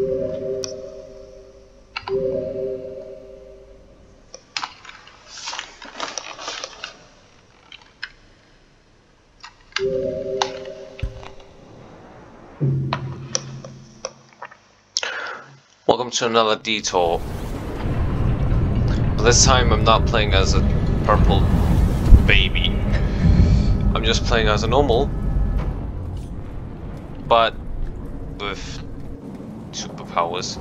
Welcome to another detour. But this time I'm not playing as a purple baby. I'm just playing as a normal, but with superpowers.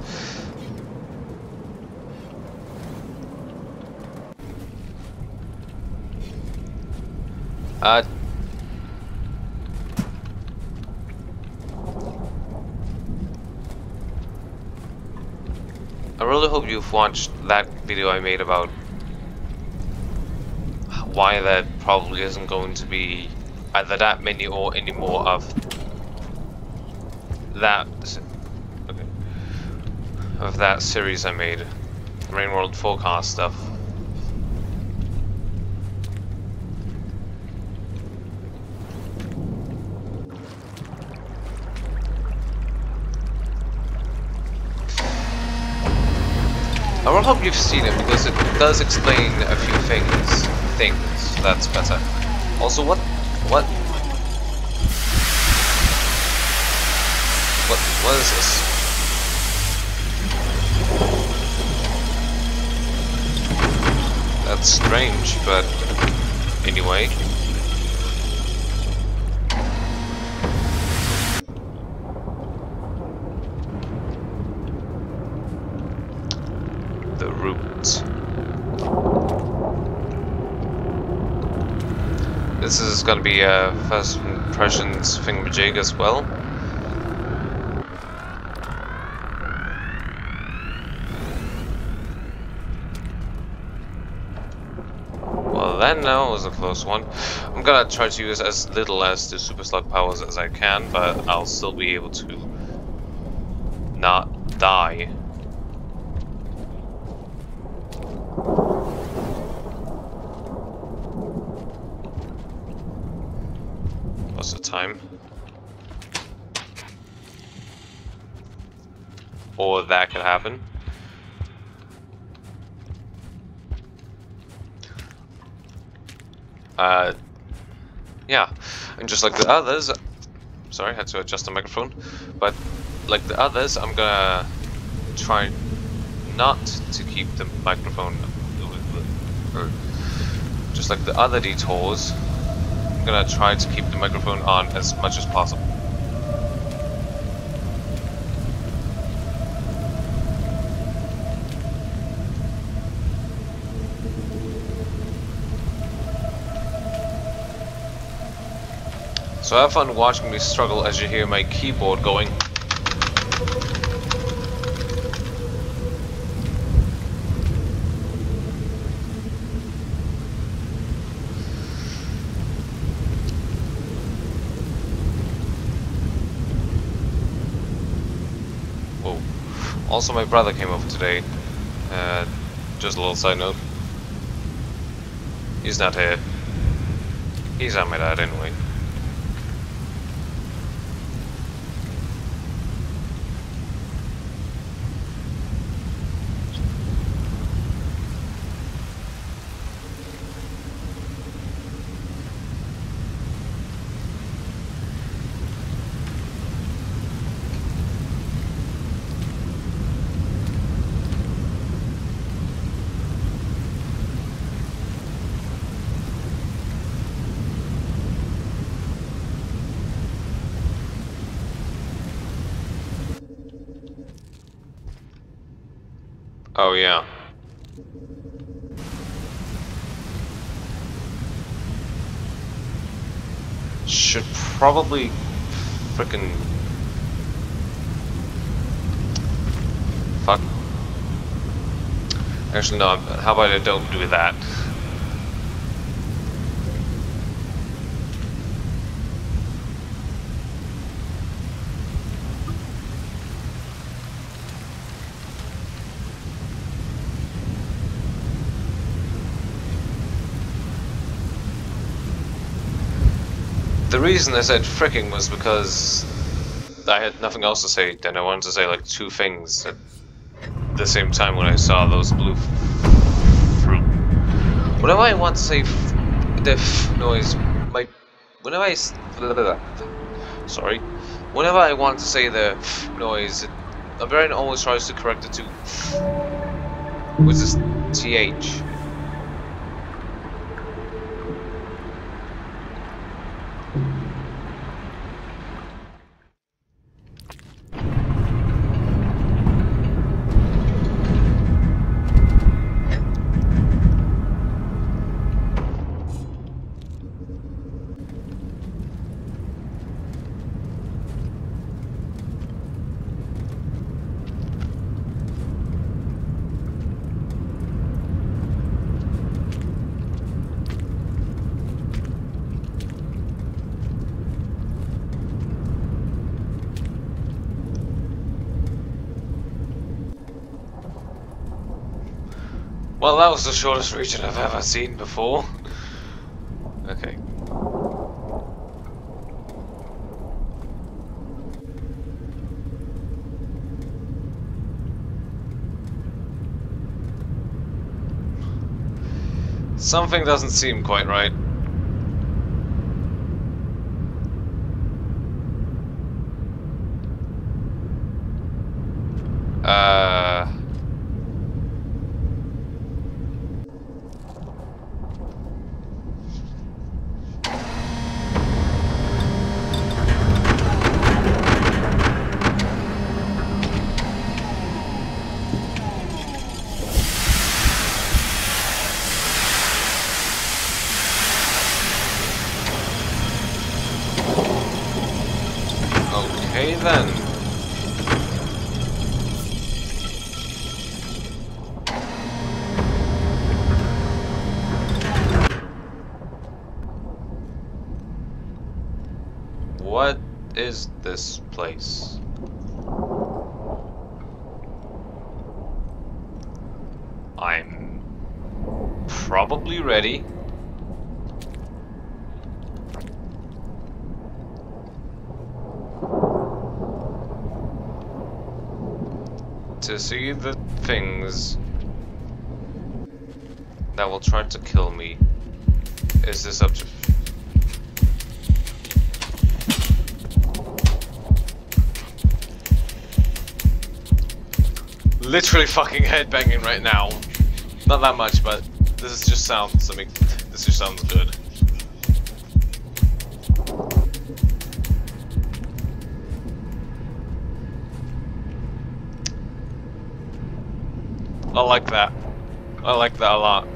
Uh, I really hope you've watched that video I made about why there probably isn't going to be either that many or any more of that of that series I made, Rain World Forecast stuff. I will hope you've seen it because it does explain a few things. Things. That's better. Also, what? What? What? What is this? Strange, but anyway. the root. This is gonna be a first impressions thingamajig as well. Well now was a close one. I'm gonna try to use as little as the super slug powers as I can, but I'll still be able to not die. What's the time? Or that could happen. Uh, yeah, and just like the others, sorry, I had to adjust the microphone, but like the others, I'm gonna try not to keep the microphone, just like the other detours, I'm gonna try to keep the microphone on as much as possible. So have fun watching me struggle as you hear my keyboard going. Whoa. Also, my brother came over today. Uh, just a little side note. He's not here. He's not my dad anyway. Oh yeah. Should probably frickin' fuck. Actually, no. How about I don't do that? The reason I said fricking was because I had nothing else to say, then I wanted to say like two things at the same time when I saw those blue fruit. Whenever I want to say the f noise, my whenever I blah, blah, blah, sorry, whenever I want to say the f noise, my brain always tries to correct it to which is th. Well, that was the shortest region I've ever seen before. Okay. Something doesn't seem quite right. Uh... Okay then. What is this place? I'm probably ready. To see the things that will try to kill me. Is this up to... Literally fucking headbanging right now. Not that much, but this is just sounds, I mean, this just sounds good. I like that. I like that a lot.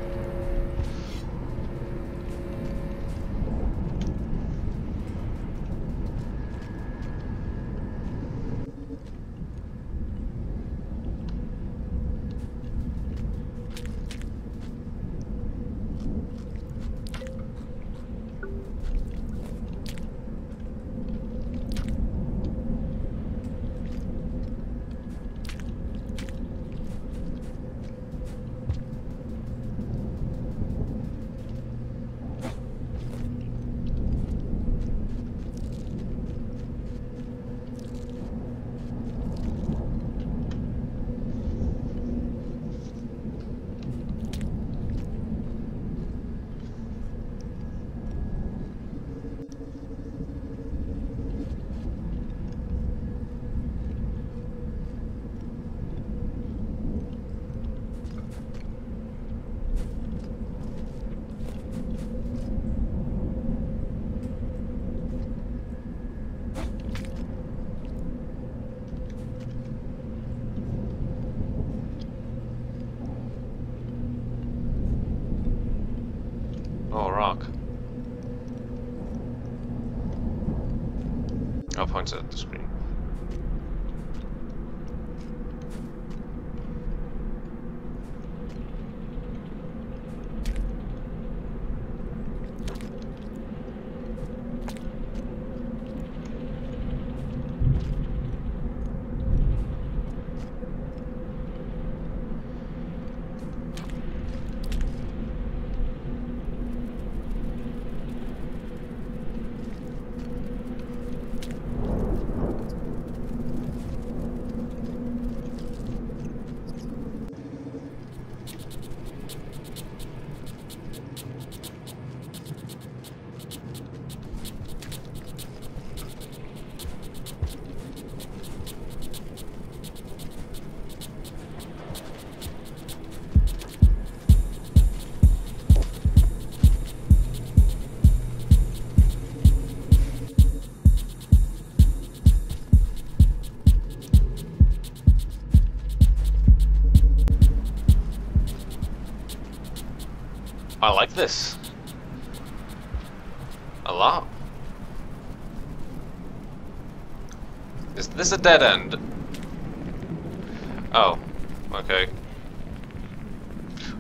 This. A lot. Is this a dead end? Oh, okay.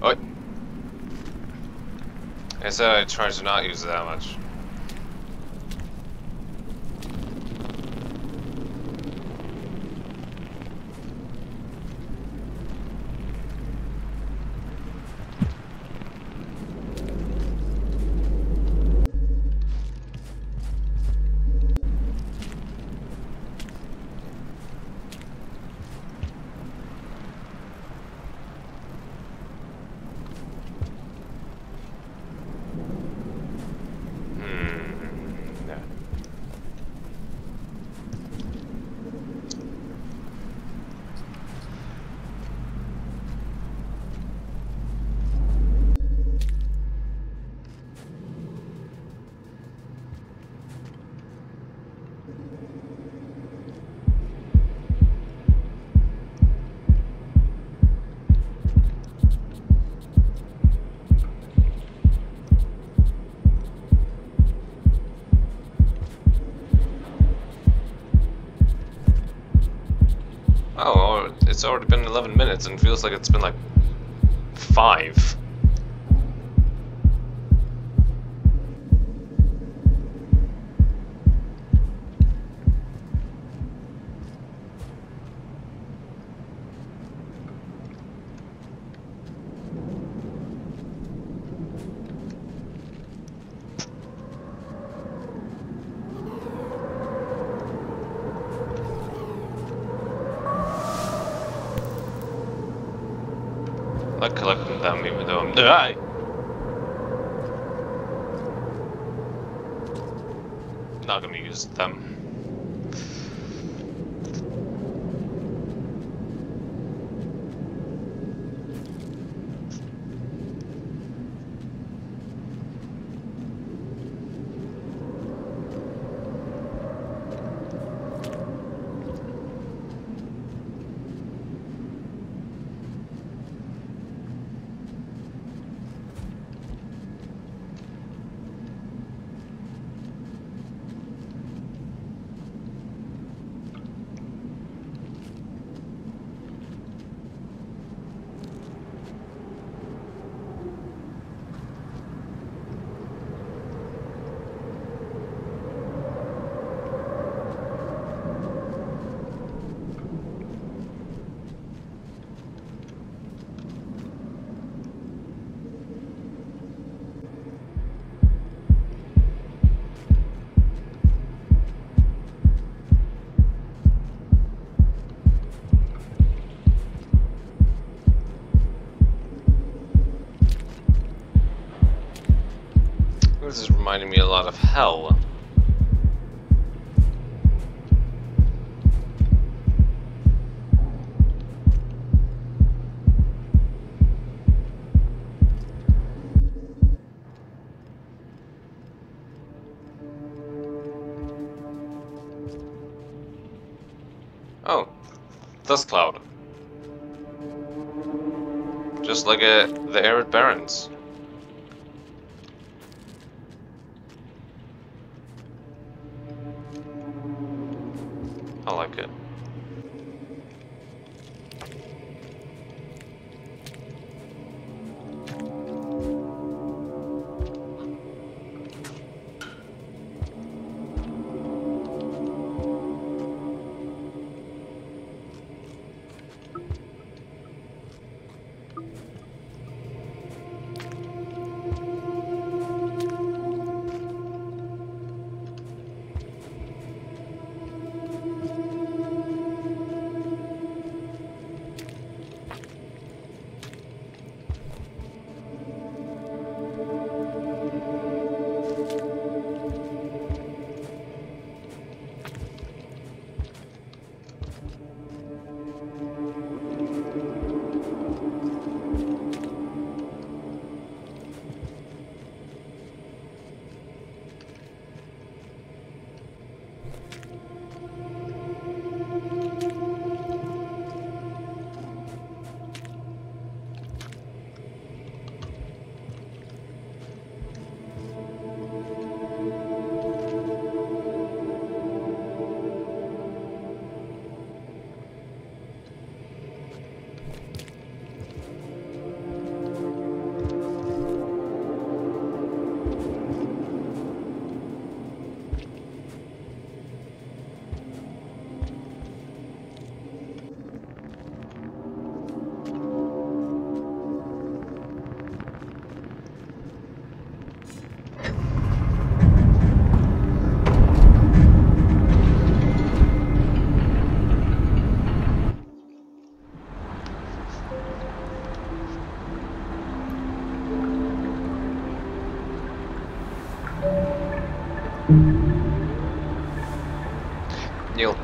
Oh. I said uh, I tried to not use it that much. It's already been 11 minutes and feels like it's been like five. Like collecting them even though I'm. Not gonna use them. Reminding me a lot of Hell. Oh, dust cloud. Just like uh, the arid barrens.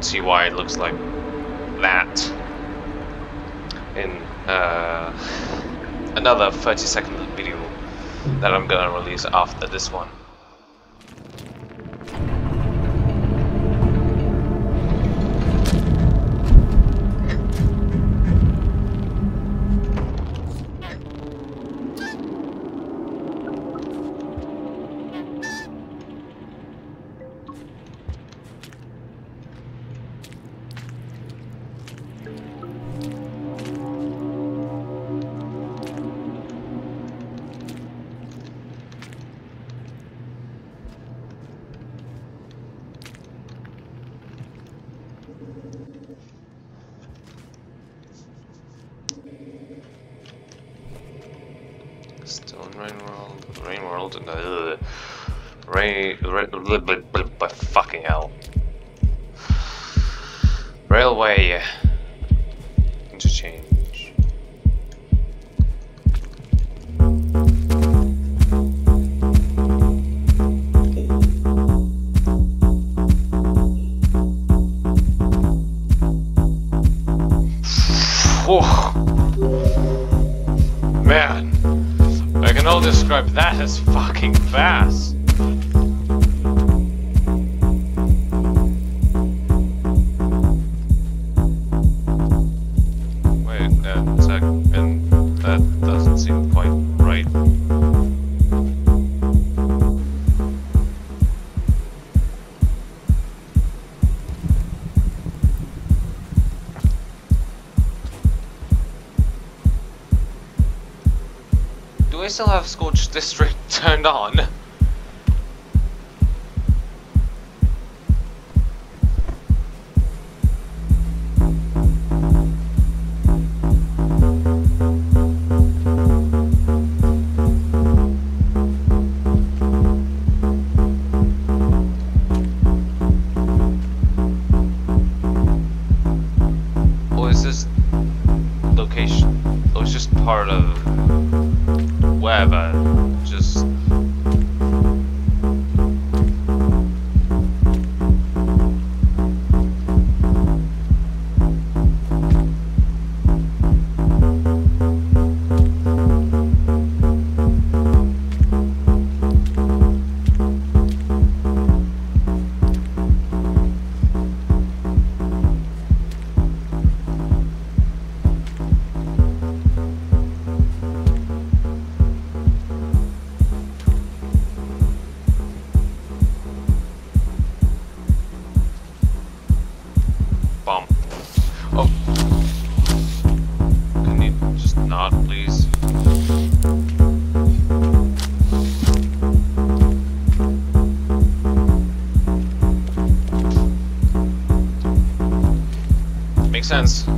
See why it looks like that in uh, another 30 second video that I'm gonna release after this one. But fucking hell. Railway interchange. Whew. Man, I can all describe that as fucking fast. Part of wherever? Sense.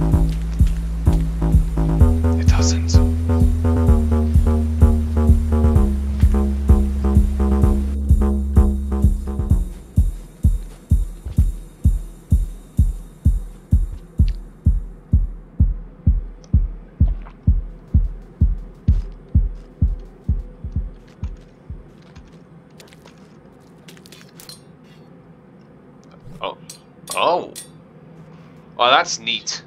That's neat.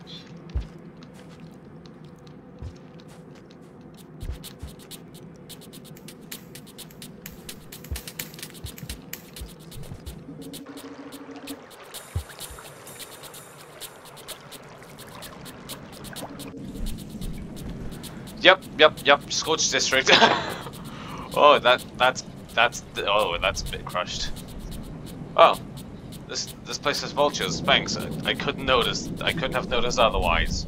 Yep, yep, yep. Scorch District. oh, that that's that's oh, that's a bit crushed. Place has vultures. Thanks. I, I couldn't notice. I couldn't have noticed otherwise.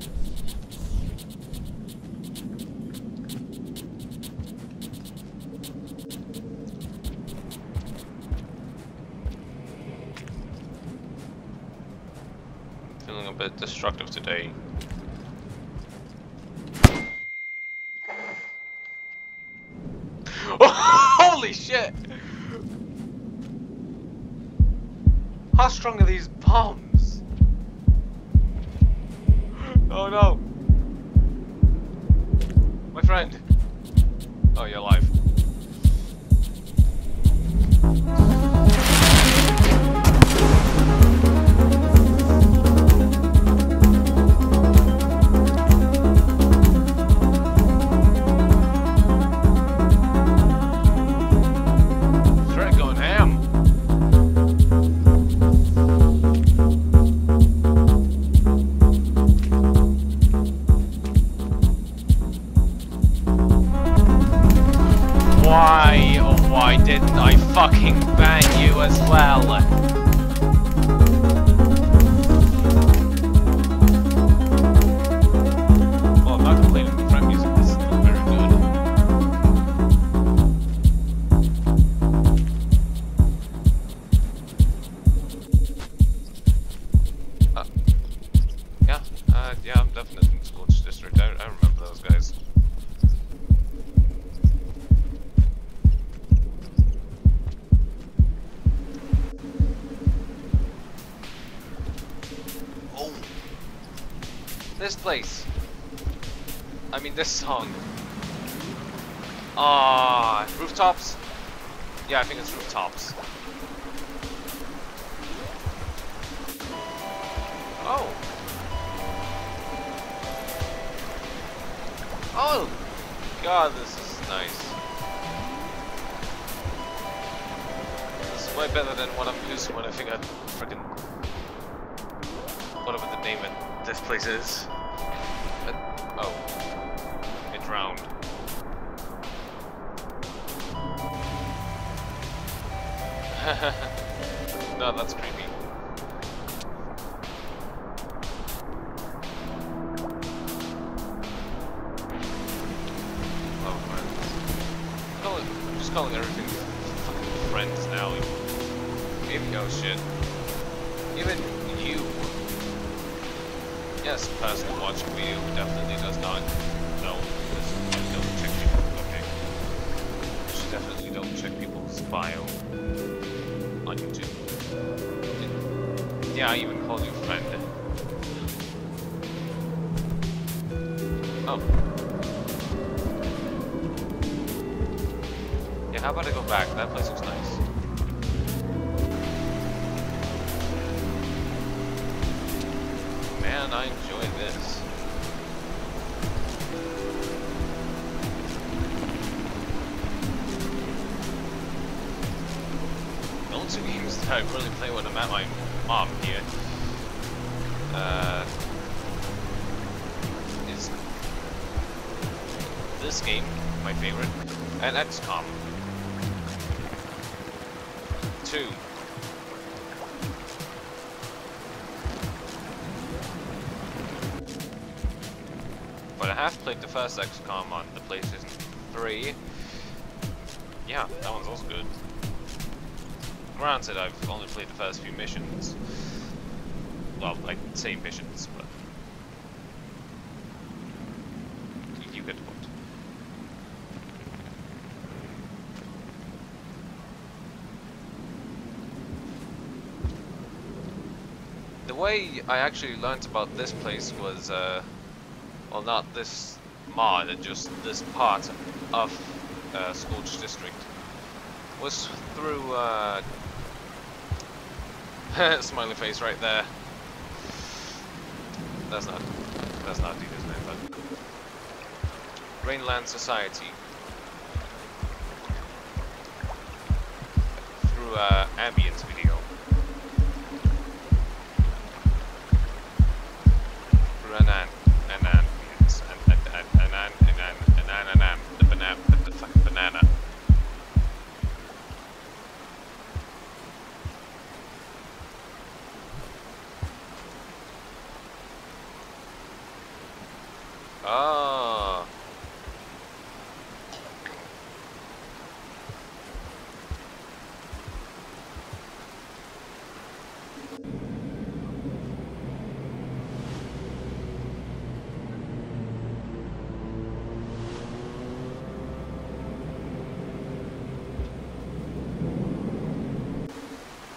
Feeling a bit destructive today. Holy shit! How strong are these bombs? Oh no! My friend! Oh, you're alive. This place. I mean, this song. Ah, rooftops. Yeah, I think it's rooftops. Oh. Oh! God, this is nice. This is way better than what I'm used to when I think I freaking whatever the name of this place is. Uh, oh. It drowned. no, that's creepy. On YouTube. Yeah, I even call you friend. Oh. Yeah, how about I go back? That place looks nice. Man, I I really play when I'm at my mom here uh, is this game, my favorite, and XCOM 2. But I have played the first XCOM on the PlayStation 3. Yeah, that one's also good. Granted, I've only played the first few missions. Well, I say missions, but... You get the point. The way I actually learnt about this place was, uh, well, not this mod, just this part of uh, Scorch District, was through, uh, smiley face right there. That's not, that's not Dita's name, but Rainland Society. Through, uh, ambience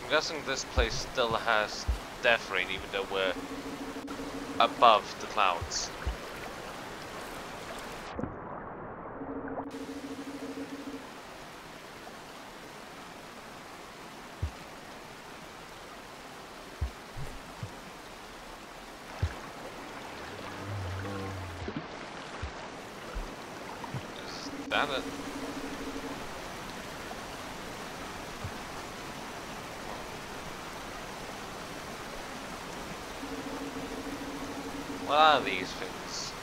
I'm guessing this place still has death rain even though we're above the clouds. Is that it? What are these things?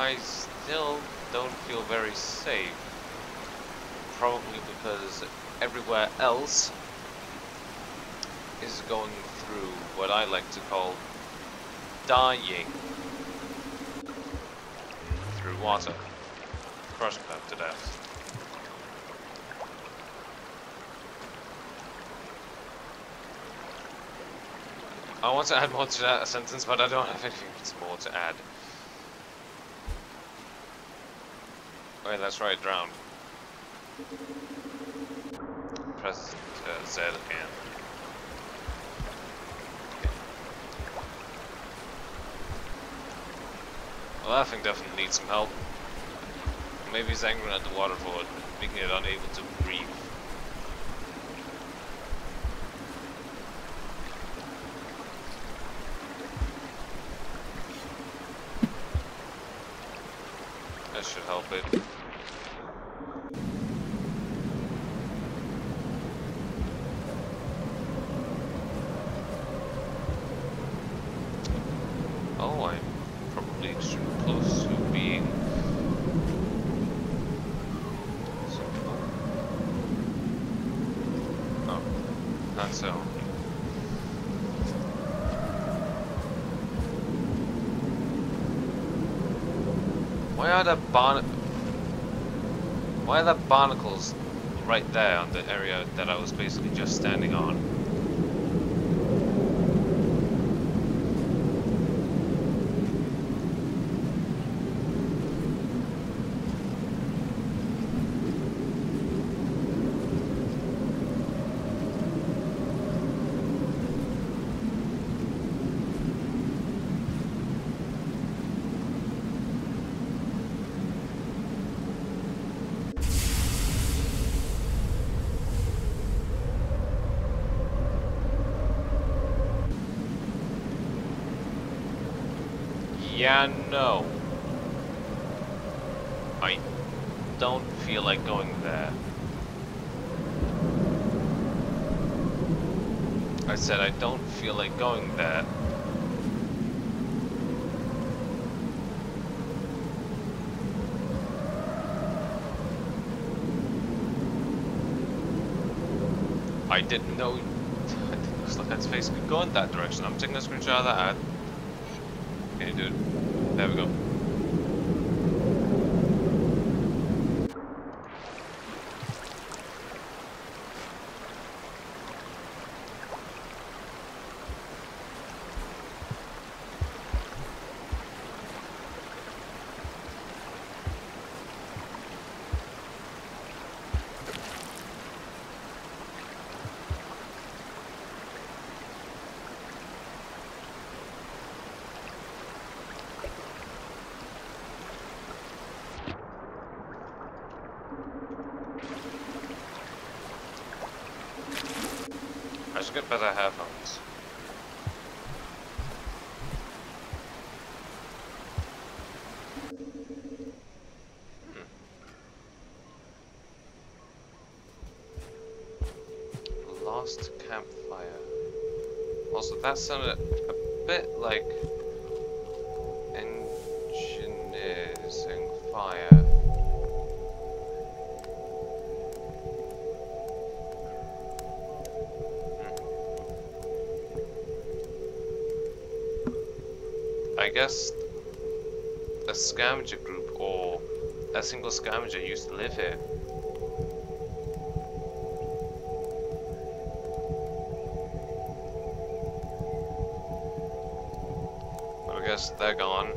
I still don't feel very safe. Probably because everywhere else is going through what I like to call dying through water. Crushing them to death. I want to add more to that sentence, but I don't have anything more to add. Wait, that's right, drown. Press uh, Z again. Well, that thing definitely needs some help. Maybe he's angry at the waterfall, making it unable to breathe. That should help it. Oh, I'm probably extremely close to being... So, oh, how. Why are the barn... Why are the barnacles right there on the area that I was basically just standing on? Yeah, no. I don't feel like going there. I said I don't feel like going there. I didn't know looks like that space could go in that direction. I'm taking a screenshot of that. Okay, dude. There we go. I should get better headphones. Hmm. Lost campfire. Also, that sounded a bit like engineers and fire. Hmm. I guess a scavenger group or a single scavenger used to live here. They're gone.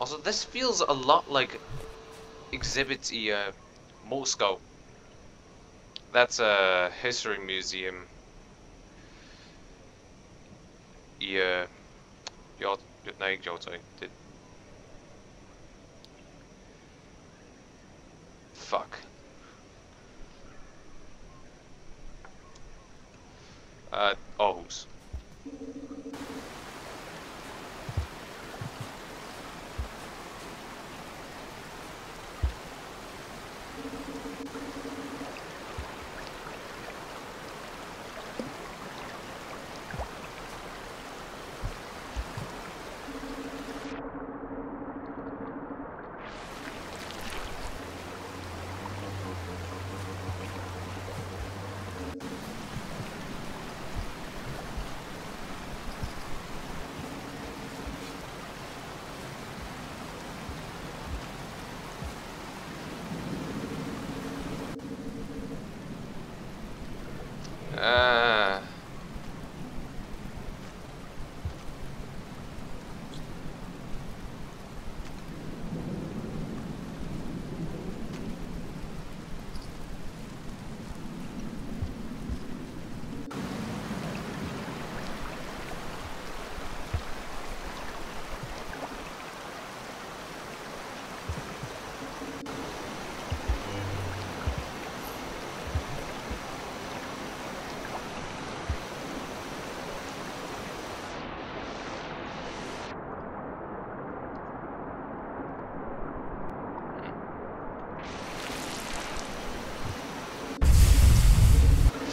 Also, this feels a lot like Exhibit E, uh, Moscow. That's a history museum. Uh, ja, nej, jag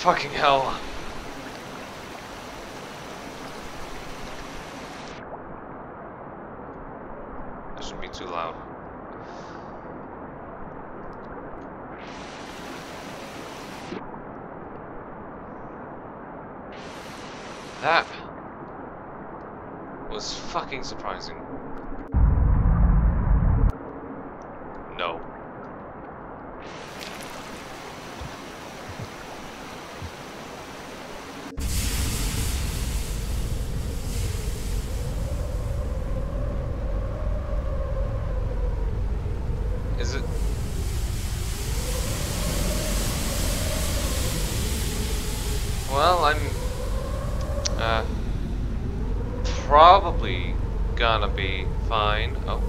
Fucking hell. That shouldn't be too loud. That was fucking surprising. No. Is it? Well, I'm uh, probably gonna be fine. Oh,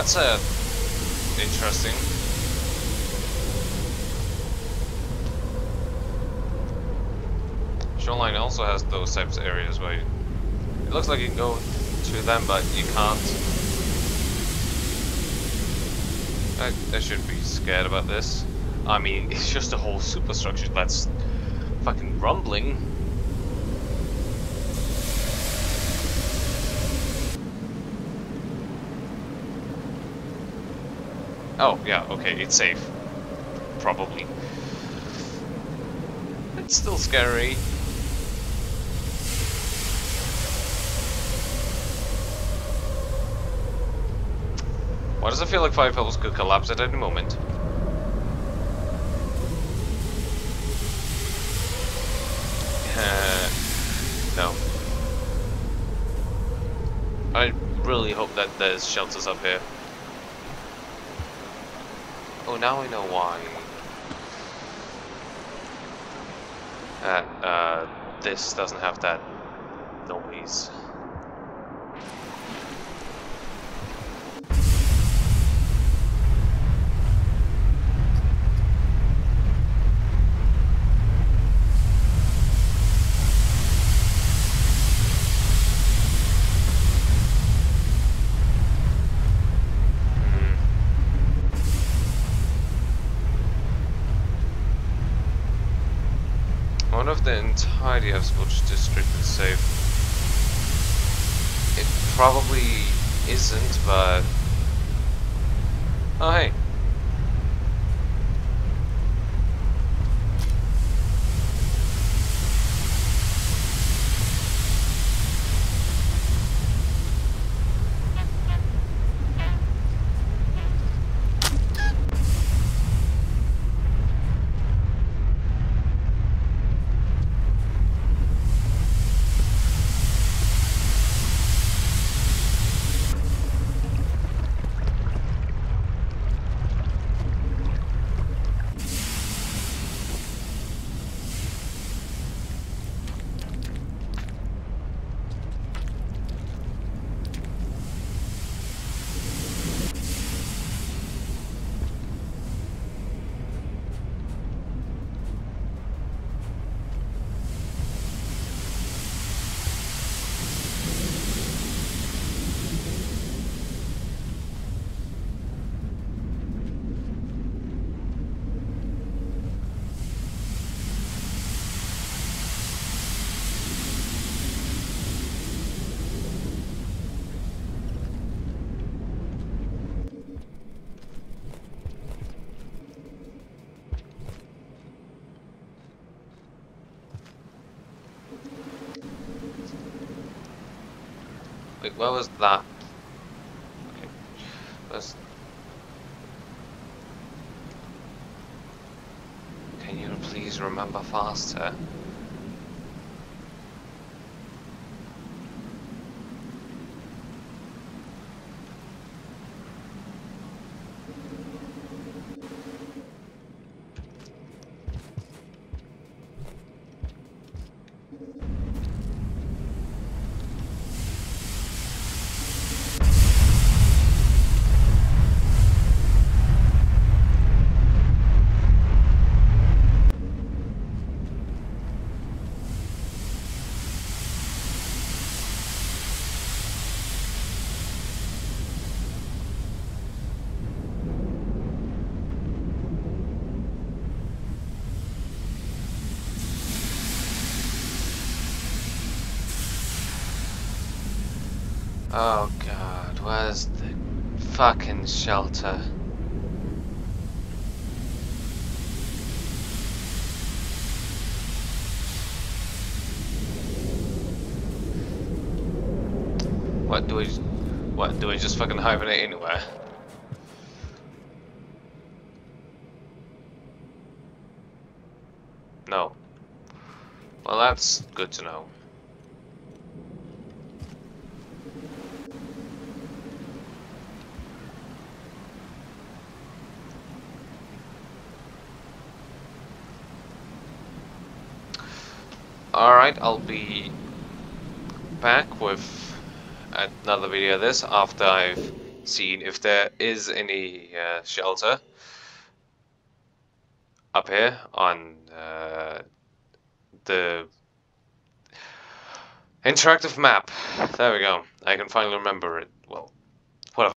that's a interesting. Shoreline also has those types of areas where you, it looks like you can go to them, but you can't. I, I shouldn't be scared about this. I mean, it's just a whole superstructure that's fucking rumbling. Oh, yeah, okay, it's safe. Probably. It's still scary. Why does it feel like Five Pebbles could collapse at any moment? Uh, no. I really hope that there's shelters up here. Oh, now I know why. Uh, uh, this doesn't have that noise. Wonder if the entirety of Scorch District is safe. It probably isn't, but... Oh, hey. Wait, where was that? Okay. Where's... Can you please remember faster? Oh god, where's the fucking shelter? What do we what do we just fucking hibernate anywhere? No. Well that's good to know. Alright, I'll be back with another video of this after I've seen if there is any uh, shelter up here on uh, the interactive map. There we go. I can finally remember it.